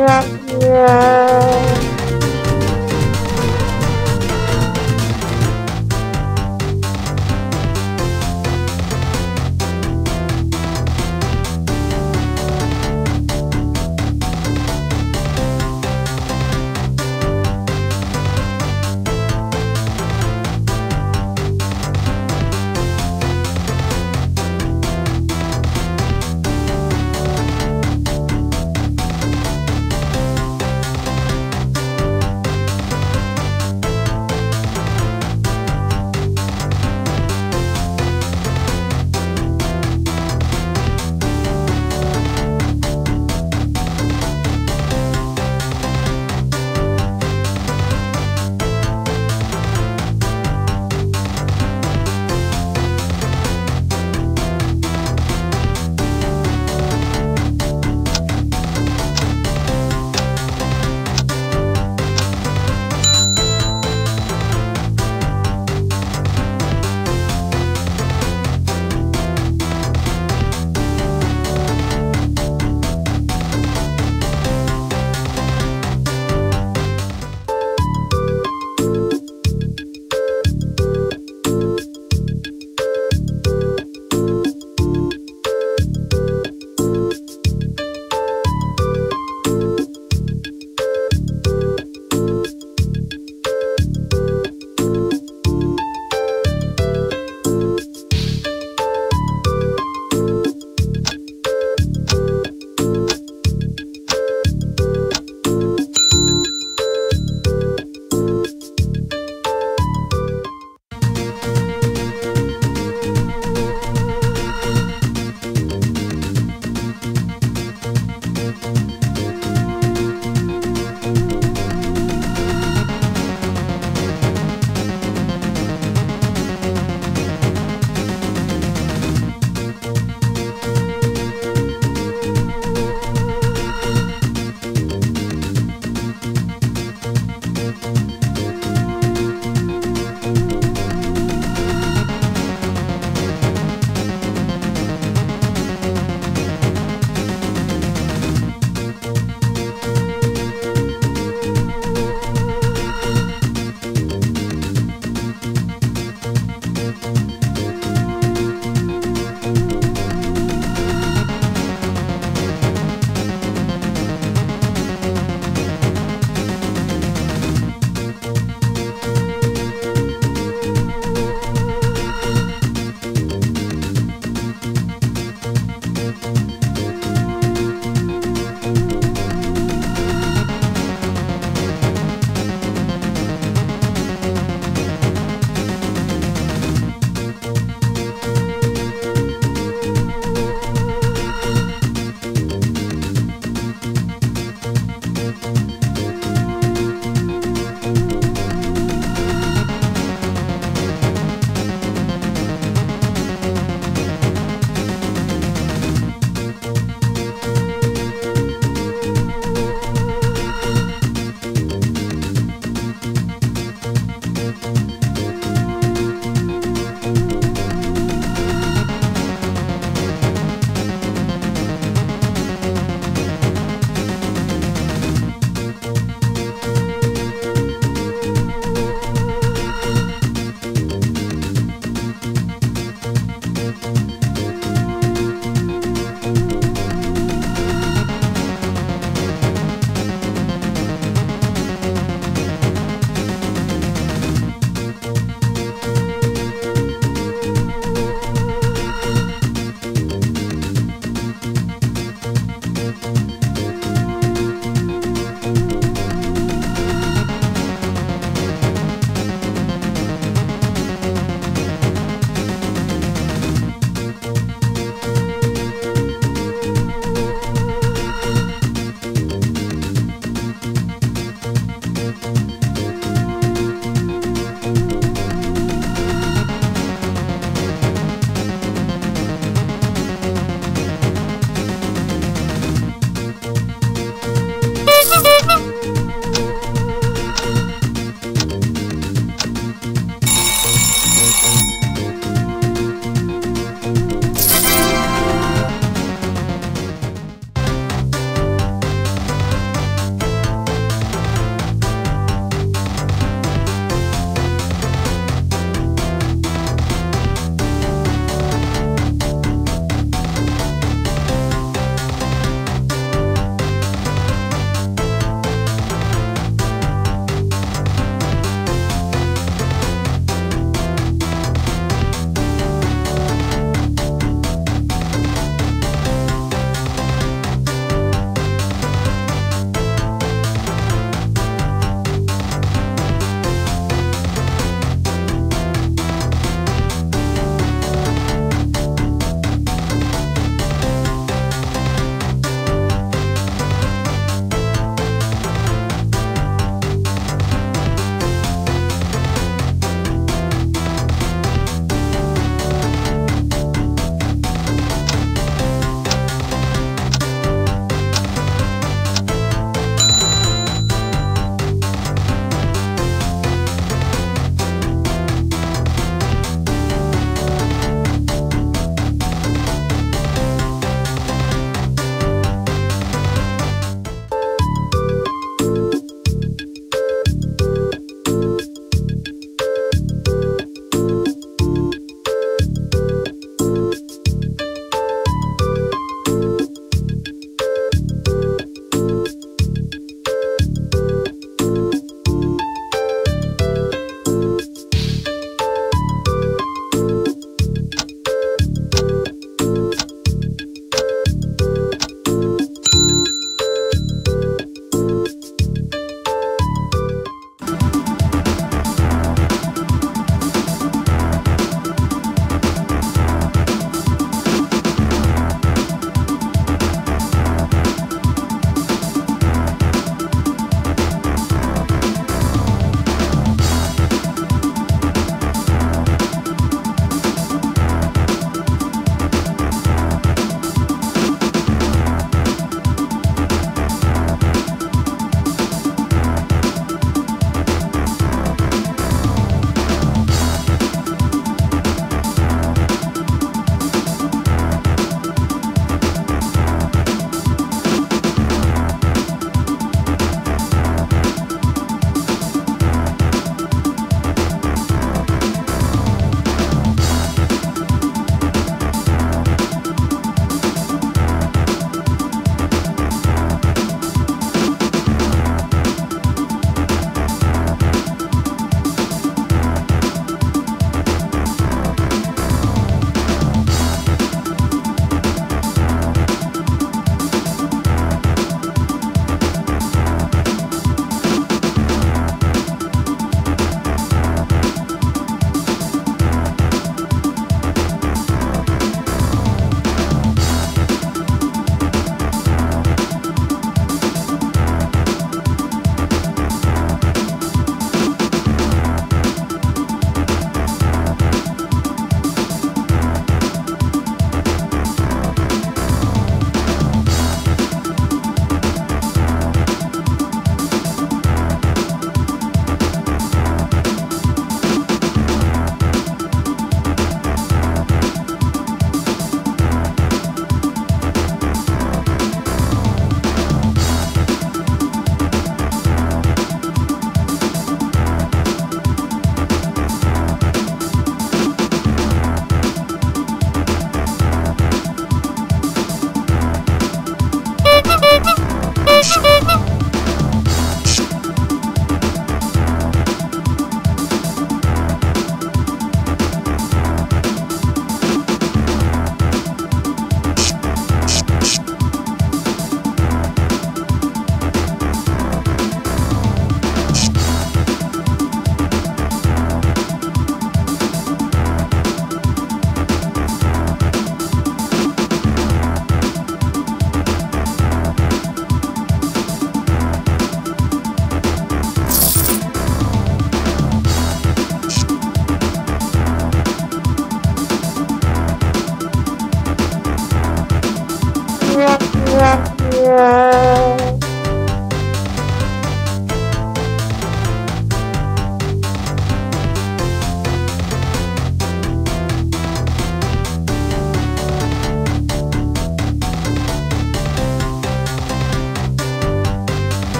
Yeah.